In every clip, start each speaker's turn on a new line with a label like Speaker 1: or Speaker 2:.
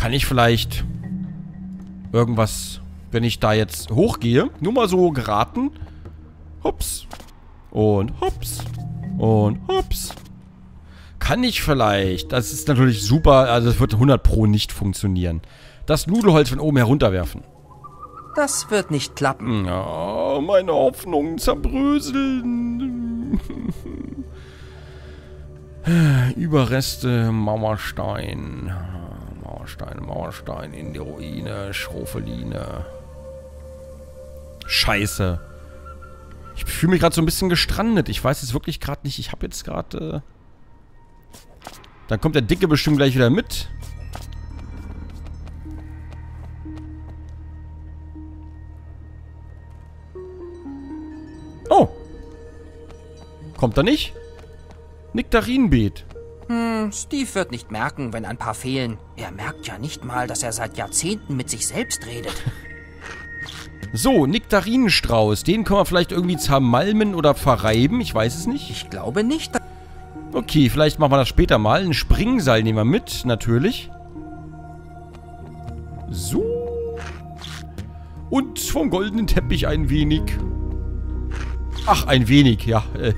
Speaker 1: Kann ich vielleicht irgendwas, wenn ich da jetzt hochgehe, nur mal so geraten. Hups. Und hups. Und hups. Kann ich vielleicht, das ist natürlich super, also es wird 100 pro nicht funktionieren, das Nudelholz von oben herunterwerfen.
Speaker 2: Das wird nicht klappen.
Speaker 1: Ja, meine Hoffnungen zerbröseln. Überreste Mauerstein. Mauerstein, Mauerstein in die Ruine, Schrofeline. Scheiße. Ich fühle mich gerade so ein bisschen gestrandet. Ich weiß es wirklich gerade nicht. Ich habe jetzt gerade... Äh Dann kommt der Dicke bestimmt gleich wieder mit. Oh. Kommt er nicht? Nektarinenbeet.
Speaker 2: Hm, Steve wird nicht merken, wenn ein paar fehlen. Er merkt ja nicht mal, dass er seit Jahrzehnten mit sich selbst redet.
Speaker 1: So, Nektarinenstrauß. Den können wir vielleicht irgendwie zermalmen oder verreiben. Ich weiß es nicht.
Speaker 2: Ich glaube nicht.
Speaker 1: Okay, vielleicht machen wir das später mal. Ein Springseil nehmen wir mit, natürlich. So. Und vom goldenen Teppich ein wenig. Ach, ein wenig, ja. Äh,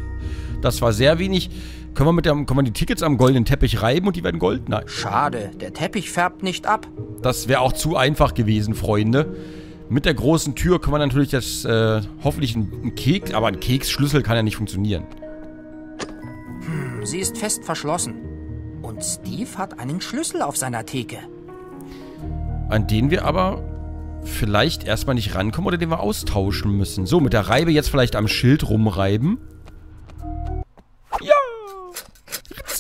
Speaker 1: das war sehr wenig. Können wir, mit der, können wir die Tickets am goldenen Teppich reiben und die werden gold? Nein.
Speaker 2: Schade, der Teppich färbt nicht ab.
Speaker 1: Das wäre auch zu einfach gewesen, Freunde. Mit der großen Tür kann man natürlich das, äh, hoffentlich ein Keks, aber ein Keksschlüssel kann ja nicht funktionieren.
Speaker 2: Hm, sie ist fest verschlossen. Und Steve hat einen Schlüssel auf seiner Theke.
Speaker 1: An den wir aber vielleicht erstmal nicht rankommen oder den wir austauschen müssen. So, mit der Reibe jetzt vielleicht am Schild rumreiben.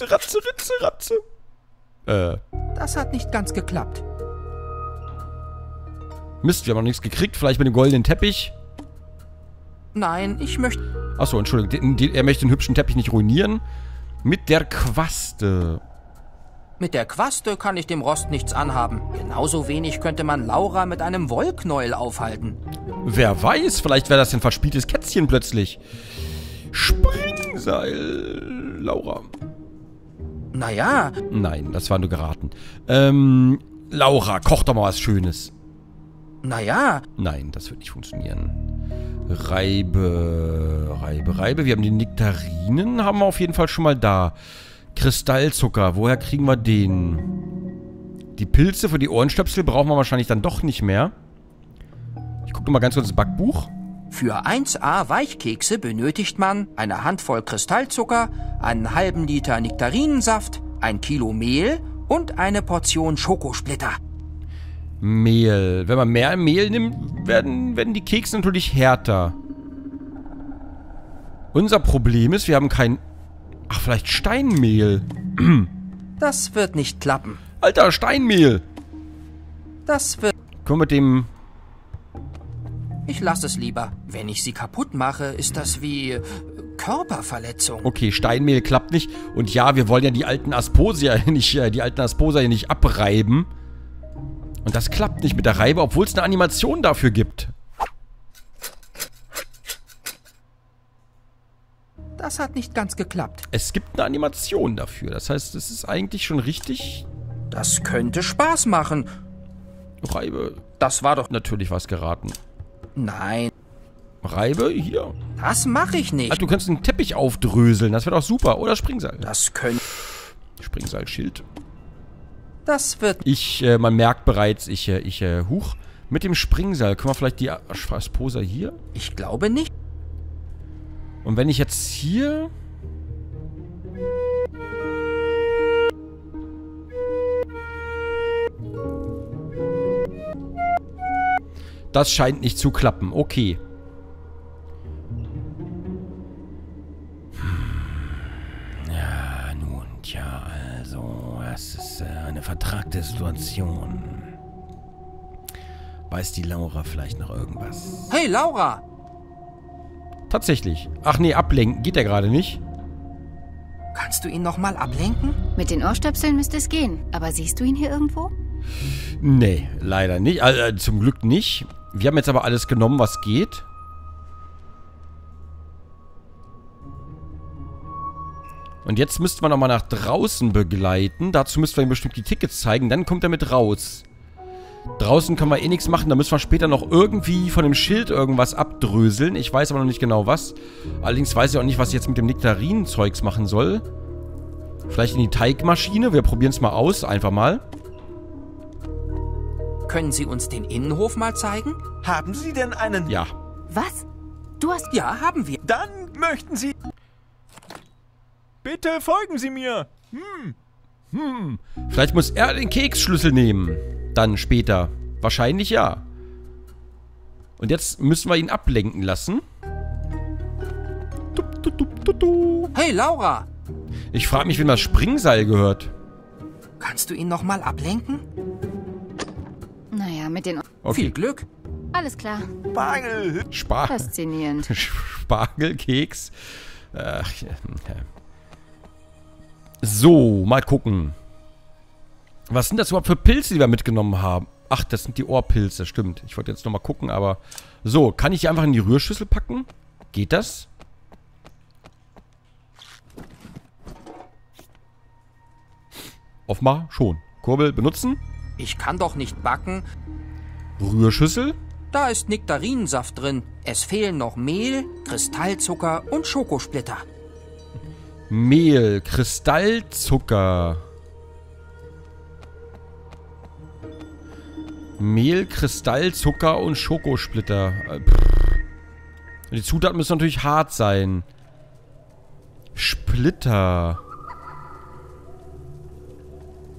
Speaker 1: Ritze, ratze, ritze, ratze. Äh.
Speaker 2: Das hat nicht ganz geklappt.
Speaker 1: Mist, wir haben noch nichts gekriegt. Vielleicht mit dem goldenen Teppich.
Speaker 2: Nein, ich möchte...
Speaker 1: Achso, Entschuldigung. er möchte den hübschen Teppich nicht ruinieren. Mit der Quaste.
Speaker 2: Mit der Quaste kann ich dem Rost nichts anhaben. Genauso wenig könnte man Laura mit einem Wollknäuel aufhalten.
Speaker 1: Wer weiß, vielleicht wäre das ein verspieltes Kätzchen plötzlich. Springseil, Laura.
Speaker 2: Naja.
Speaker 1: Nein, das war nur geraten. Ähm, Laura, koch doch mal was Schönes.
Speaker 2: Naja.
Speaker 1: Nein, das wird nicht funktionieren. Reibe, Reibe, Reibe. Wir haben die Nektarinen, haben wir auf jeden Fall schon mal da. Kristallzucker, woher kriegen wir den? Die Pilze für die Ohrenstöpsel brauchen wir wahrscheinlich dann doch nicht mehr. Ich gucke mal ganz kurz ins Backbuch.
Speaker 2: Für 1A Weichkekse benötigt man eine Handvoll Kristallzucker, einen halben Liter Nektarinensaft, ein Kilo Mehl und eine Portion Schokosplitter.
Speaker 1: Mehl. Wenn man mehr Mehl nimmt, werden, werden die Kekse natürlich härter. Unser Problem ist, wir haben kein... Ach, vielleicht Steinmehl.
Speaker 2: Das wird nicht klappen.
Speaker 1: Alter, Steinmehl.
Speaker 2: Das wird...
Speaker 1: Komm mit dem...
Speaker 2: Ich lasse es lieber. Wenn ich sie kaputt mache, ist das wie äh, Körperverletzung.
Speaker 1: Okay, Steinmehl klappt nicht. Und ja, wir wollen ja die alten Asposia nicht, äh, die alten Asposia nicht abreiben. Und das klappt nicht mit der Reibe, obwohl es eine Animation dafür gibt.
Speaker 2: Das hat nicht ganz geklappt.
Speaker 1: Es gibt eine Animation dafür. Das heißt, es ist eigentlich schon richtig.
Speaker 2: Das könnte Spaß machen.
Speaker 1: Reibe.
Speaker 2: Das war doch...
Speaker 1: Natürlich was geraten.
Speaker 2: Nein.
Speaker 1: Reibe hier.
Speaker 2: Das mache ich nicht.
Speaker 1: Also, du könntest einen Teppich aufdröseln. Das wäre doch super. Oder Springseil.
Speaker 2: Das könnte...
Speaker 1: Springseilschild.
Speaker 2: Das wird...
Speaker 1: Ich, äh, man merkt bereits, ich, äh, ich, äh, huch. Mit dem Springseil können wir vielleicht die Asposa hier?
Speaker 2: Ich glaube nicht.
Speaker 1: Und wenn ich jetzt hier... Das scheint nicht zu klappen. Okay. Ja, nun, tja, also, das ist äh, eine vertragte Situation. Weiß die Laura vielleicht noch irgendwas?
Speaker 2: Hey, Laura!
Speaker 1: Tatsächlich. Ach nee, ablenken geht ja gerade nicht.
Speaker 2: Kannst du ihn nochmal ablenken?
Speaker 3: Mit den Ohrstöpseln müsste es gehen. Aber siehst du ihn hier irgendwo?
Speaker 1: Nee, leider nicht. Also, zum Glück nicht. Wir haben jetzt aber alles genommen, was geht. Und jetzt müsste man nochmal nach draußen begleiten. Dazu müssten wir ihm bestimmt die Tickets zeigen. Dann kommt er mit raus. Draußen können wir eh nichts machen. Da müssen wir später noch irgendwie von dem Schild irgendwas abdröseln. Ich weiß aber noch nicht genau was. Allerdings weiß ich auch nicht, was ich jetzt mit dem Nektarinenzeugs machen soll. Vielleicht in die Teigmaschine. Wir probieren es mal aus. Einfach mal.
Speaker 2: Können Sie uns den Innenhof mal zeigen?
Speaker 4: Haben Sie denn einen...
Speaker 1: Ja.
Speaker 3: Was? Du hast...
Speaker 2: Ja, haben wir.
Speaker 4: Dann möchten Sie... Bitte folgen Sie mir.
Speaker 1: Vielleicht muss er den Keksschlüssel nehmen. Dann später. Wahrscheinlich ja. Und jetzt müssen wir ihn ablenken lassen.
Speaker 2: Hey, Laura,
Speaker 1: Ich frage mich, wem das Springseil gehört.
Speaker 2: kannst du ihn noch mal ablenken?
Speaker 3: Mit den...
Speaker 2: Viel
Speaker 1: Okay.
Speaker 2: Glück.
Speaker 3: Alles klar.
Speaker 4: Bangel.
Speaker 1: Spar
Speaker 3: Faszinierend.
Speaker 1: Spargelkeks. Ach, ja. So, mal gucken. Was sind das überhaupt für Pilze, die wir mitgenommen haben? Ach, das sind die Ohrpilze, stimmt. Ich wollte jetzt nochmal gucken, aber... So, kann ich die einfach in die Rührschüssel packen? Geht das? Offenbar schon. Kurbel benutzen.
Speaker 2: Ich kann doch nicht backen.
Speaker 1: Rührschüssel.
Speaker 2: Da ist Nektarinensaft drin. Es fehlen noch Mehl, Kristallzucker und Schokosplitter.
Speaker 1: Mehl, Kristallzucker. Mehl, Kristallzucker und Schokosplitter. Äh, pff. Die Zutaten müssen natürlich hart sein. Splitter.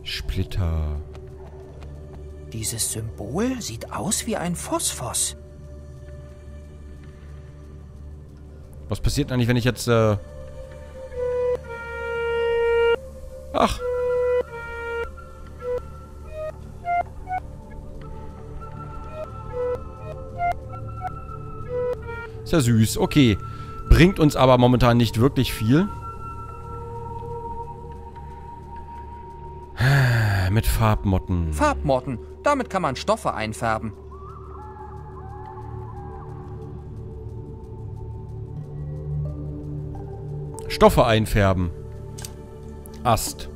Speaker 1: Splitter.
Speaker 2: Dieses Symbol sieht aus wie ein Phosphos.
Speaker 1: Was passiert eigentlich, wenn ich jetzt, äh... Ach. Ja süß. Okay. Bringt uns aber momentan nicht wirklich viel. Mit Farbmotten.
Speaker 2: Farbmotten. Damit kann man Stoffe einfärben.
Speaker 1: Stoffe einfärben. Ast.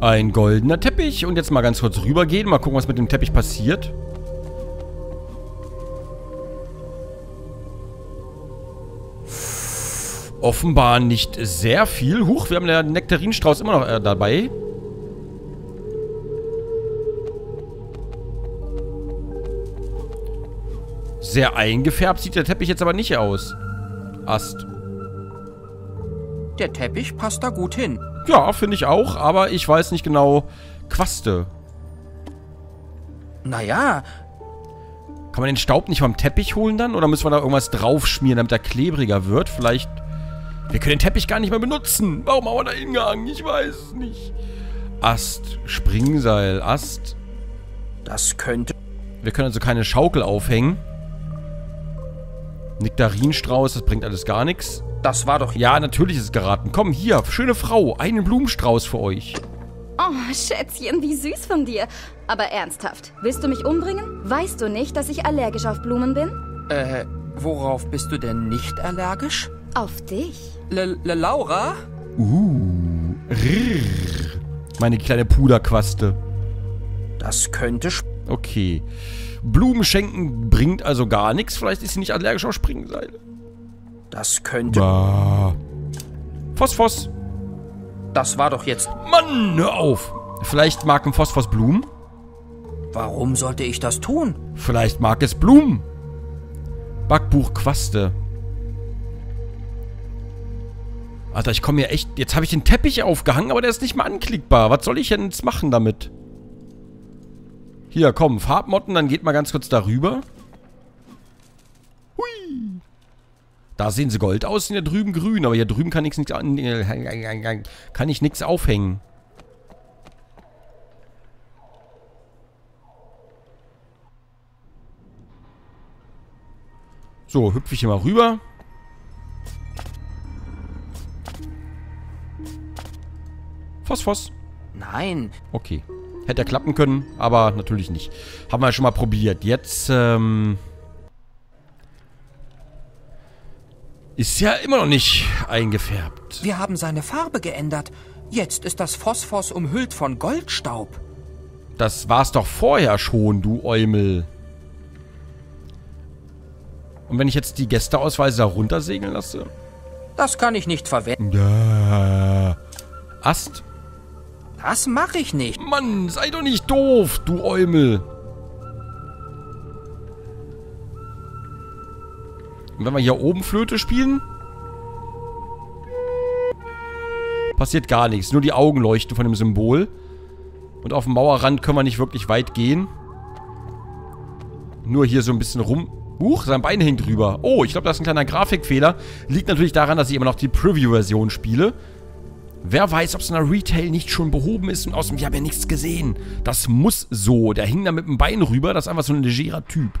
Speaker 1: Ein goldener Teppich. Und jetzt mal ganz kurz rübergehen. Mal gucken, was mit dem Teppich passiert. Offenbar nicht sehr viel. Huch, wir haben den Nektarinstrauß immer noch äh, dabei. Sehr eingefärbt sieht der Teppich jetzt aber nicht aus. Ast.
Speaker 2: Der Teppich passt da gut hin.
Speaker 1: Ja, finde ich auch, aber ich weiß nicht genau. Quaste.
Speaker 2: Naja,
Speaker 1: Kann man den Staub nicht vom Teppich holen dann? Oder müssen wir da irgendwas draufschmieren, damit er klebriger wird? Vielleicht... Wir können den Teppich gar nicht mehr benutzen. Warum haben wir da hingehangen? Ich weiß es nicht. Ast. Springseil. Ast.
Speaker 2: das könnte.
Speaker 1: Wir können also keine Schaukel aufhängen. Nektarinstrauß, das bringt alles gar nichts.
Speaker 2: Das war doch.
Speaker 1: Ja, natürlich ist es geraten. Komm, hier, schöne Frau. Einen Blumenstrauß für euch.
Speaker 5: Oh, Schätzchen, wie süß von dir. Aber ernsthaft, willst du mich umbringen? Weißt du nicht, dass ich allergisch auf Blumen bin?
Speaker 2: Äh, worauf bist du denn nicht allergisch?
Speaker 5: Auf dich.
Speaker 2: L -L Laura?
Speaker 1: Rrrr. Meine kleine Puderquaste.
Speaker 2: Das könnte. sp-
Speaker 1: Okay. Blumen schenken bringt also gar nichts. Vielleicht ist sie nicht allergisch auf Springseile.
Speaker 2: Das könnte.
Speaker 1: Bah. Phosphos.
Speaker 2: Das war doch jetzt.
Speaker 1: Mann, hör auf. Vielleicht mag ein Phosphos Blumen.
Speaker 2: Warum sollte ich das tun?
Speaker 1: Vielleicht mag es Blumen. Backbuch Quaste. Alter, ich komme hier echt... Jetzt habe ich den Teppich aufgehangen, aber der ist nicht mal anklickbar. Was soll ich denn jetzt machen damit? Hier, komm, Farbmotten, dann geht mal ganz kurz darüber. Hui. Da sehen sie gold aus, sind ja drüben grün, aber hier drüben kann ich nichts äh, kann ich nichts aufhängen. So, hüpfe ich hier mal rüber. Phosphos.
Speaker 2: Nein,
Speaker 1: Okay. Hätte ja klappen können, aber natürlich nicht. Haben wir schon mal probiert. Jetzt, ähm... Ist ja immer noch nicht eingefärbt.
Speaker 2: Wir haben seine Farbe geändert. Jetzt ist das Phosphos umhüllt von Goldstaub.
Speaker 1: Das war's doch vorher schon, du Eumel. Und wenn ich jetzt die Gästeausweise da runtersegeln lasse?
Speaker 2: Das kann ich nicht verwenden.
Speaker 1: Ja. Ast?
Speaker 2: Das mache ich nicht.
Speaker 1: Mann, sei doch nicht doof, du Eumel. Und wenn wir hier oben Flöte spielen? Passiert gar nichts. Nur die Augen leuchten von dem Symbol. Und auf dem Mauerrand können wir nicht wirklich weit gehen. Nur hier so ein bisschen rum... Huch, sein Bein hängt drüber. Oh, ich glaube, das ist ein kleiner Grafikfehler. Liegt natürlich daran, dass ich immer noch die Preview-Version spiele. Wer weiß, ob es in der Retail nicht schon behoben ist und außerdem, ich habe ja nichts gesehen. Das muss so. Der hing da mit dem Bein rüber. Das ist einfach so ein legerer Typ.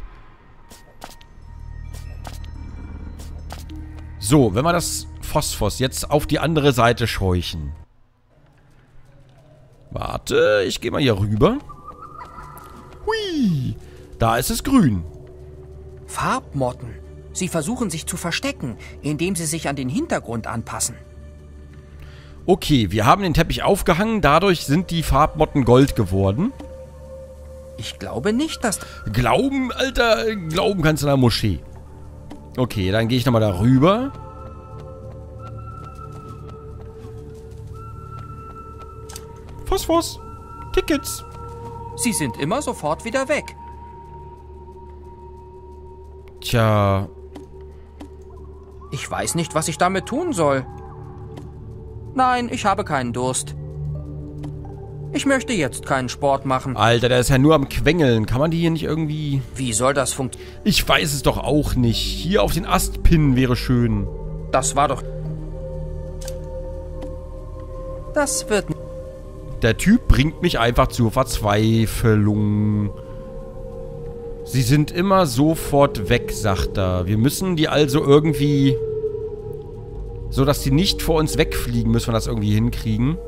Speaker 1: So, wenn wir das Phosphos jetzt auf die andere Seite scheuchen. Warte, ich gehe mal hier rüber. Hui, da ist es grün.
Speaker 2: Farbmotten. Sie versuchen sich zu verstecken, indem sie sich an den Hintergrund anpassen.
Speaker 1: Okay, wir haben den Teppich aufgehangen, dadurch sind die Farbmotten gold geworden.
Speaker 2: Ich glaube nicht, dass...
Speaker 1: Glauben, Alter, glauben kannst du in der Moschee. Okay, dann gehe ich nochmal darüber. Phosphos. Tickets.
Speaker 2: Sie sind immer sofort wieder weg.
Speaker 1: Tja,
Speaker 2: Ich weiß nicht, was ich damit tun soll. Nein, ich habe keinen Durst. Ich möchte jetzt keinen Sport machen.
Speaker 1: Alter, der ist ja nur am Quengeln. Kann man die hier nicht irgendwie...
Speaker 2: Wie soll das funktionieren?
Speaker 1: Ich weiß es doch auch nicht. Hier auf den Ast pinnen wäre schön.
Speaker 2: Das war doch... Das wird...
Speaker 1: Der Typ bringt mich einfach zur Verzweiflung. Sie sind immer sofort weg, sagt er. Wir müssen die also irgendwie... So, dass die nicht vor uns wegfliegen, müssen wir das irgendwie hinkriegen.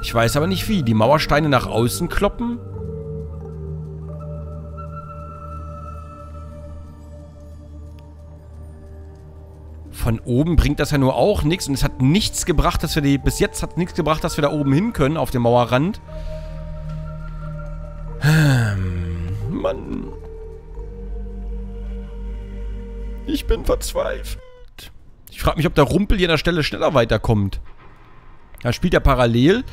Speaker 1: Ich weiß aber nicht wie. Die Mauersteine nach außen kloppen? Von oben bringt das ja nur auch nichts. Und es hat nichts gebracht, dass wir die... Bis jetzt hat nichts gebracht, dass wir da oben hin können, auf dem Mauerrand. Mann. Ich bin verzweifelt. Ich frage mich, ob der Rumpel hier an der Stelle schneller weiterkommt. Da spielt er parallel.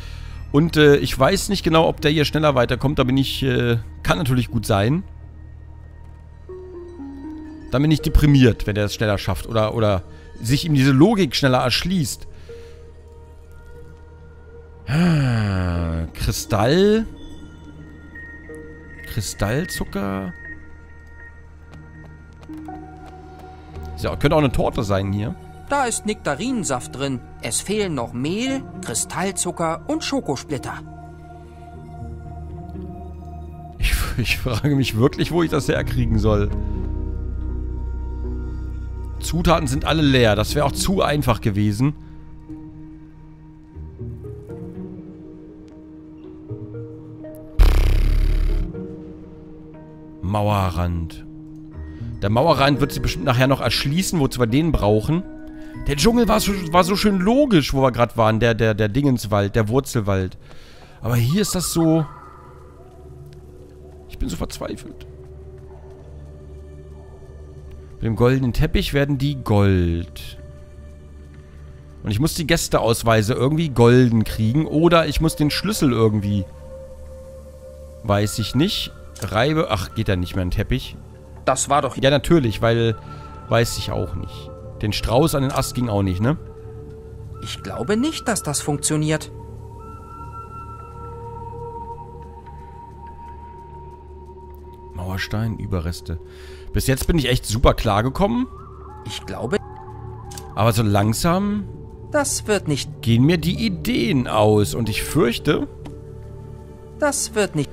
Speaker 1: Und äh, ich weiß nicht genau, ob der hier schneller weiterkommt. Da bin ich... Äh, kann natürlich gut sein. Dann bin ich deprimiert, wenn der es schneller schafft. Oder, oder sich ihm diese Logik schneller erschließt. Ah, Kristall. Kristallzucker. Ja, könnte auch eine Torte sein hier.
Speaker 2: Da ist Nektarinensaft drin. Es fehlen noch Mehl, Kristallzucker und Schokosplitter.
Speaker 1: Ich, ich frage mich wirklich, wo ich das herkriegen soll. Zutaten sind alle leer. Das wäre auch zu einfach gewesen. Mauerrand. Der Mauerrand wird sich bestimmt nachher noch erschließen, wozu wir den brauchen. Der Dschungel war so, war so schön logisch, wo wir gerade waren. Der, der, der Dingenswald, der Wurzelwald. Aber hier ist das so... Ich bin so verzweifelt. Mit dem goldenen Teppich werden die Gold. Und ich muss die Gästeausweise irgendwie golden kriegen. Oder ich muss den Schlüssel irgendwie... Weiß ich nicht. Reibe... Ach, geht ja nicht mehr ein Teppich.
Speaker 2: Das war doch...
Speaker 1: Ja, natürlich, weil... Weiß ich auch nicht. Den Strauß an den Ast ging auch nicht, ne?
Speaker 2: Ich glaube nicht, dass das funktioniert.
Speaker 1: Mauerstein, Überreste. Bis jetzt bin ich echt super klar gekommen.
Speaker 2: Ich glaube,
Speaker 1: Aber so langsam
Speaker 2: das wird nicht...
Speaker 1: gehen mir die Ideen aus. Und ich fürchte...
Speaker 2: Das wird nicht...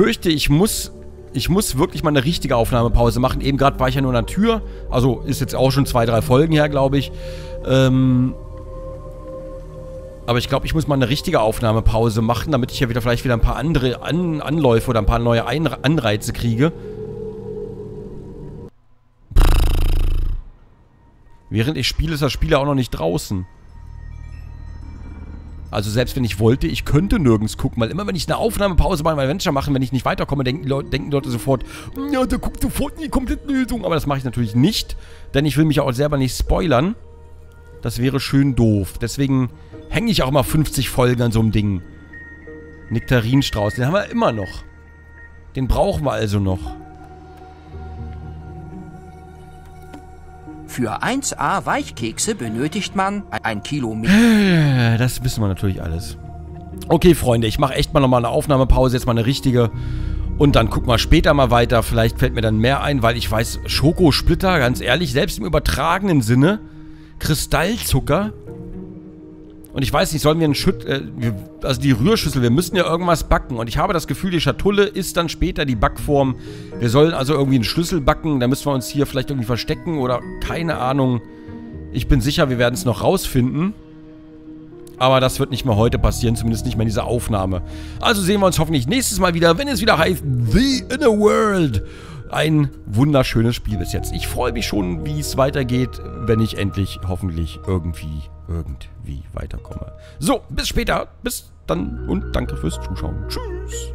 Speaker 1: Ich fürchte, ich muss... Ich muss wirklich mal eine richtige Aufnahmepause machen. Eben gerade war ich ja nur an der Tür. Also ist jetzt auch schon zwei, drei Folgen her, glaube ich. Ähm... Aber ich glaube, ich muss mal eine richtige Aufnahmepause machen, damit ich ja wieder vielleicht wieder ein paar andere An Anläufe oder ein paar neue Ein Anreize kriege. Während ich spiele, ist das Spiel ja auch noch nicht draußen. Also selbst wenn ich wollte, ich könnte nirgends gucken, weil immer wenn ich eine Aufnahmepause bei meinem Adventure mache, wenn ich nicht weiterkomme, denken Leute, denken Leute sofort, ja, der guckt sofort in die Komplettlösung. Aber das mache ich natürlich nicht, denn ich will mich auch selber nicht spoilern. Das wäre schön doof. Deswegen hänge ich auch immer 50 Folgen an so einem Ding. Nektarinstrauß, den haben wir immer noch. Den brauchen wir also noch.
Speaker 2: Für 1A Weichkekse benötigt man ein Kilo Mehl.
Speaker 1: Äh, Das wissen wir natürlich alles. Okay, Freunde, ich mache echt mal nochmal eine Aufnahmepause, jetzt mal eine richtige. Und dann gucken wir später mal weiter. Vielleicht fällt mir dann mehr ein, weil ich weiß, Schokosplitter, ganz ehrlich, selbst im übertragenen Sinne, Kristallzucker. Und ich weiß nicht, sollen wir einen Schütt... Äh, also die Rührschüssel, wir müssen ja irgendwas backen. Und ich habe das Gefühl, die Schatulle ist dann später die Backform. Wir sollen also irgendwie einen Schlüssel backen. Da müssen wir uns hier vielleicht irgendwie verstecken oder keine Ahnung. Ich bin sicher, wir werden es noch rausfinden. Aber das wird nicht mehr heute passieren, zumindest nicht mehr in dieser Aufnahme. Also sehen wir uns hoffentlich nächstes Mal wieder, wenn es wieder heißt The Inner World. Ein wunderschönes Spiel bis jetzt. Ich freue mich schon, wie es weitergeht, wenn ich endlich hoffentlich irgendwie, irgendwie weiterkomme. So, bis später. Bis dann und danke fürs Zuschauen. Tschüss.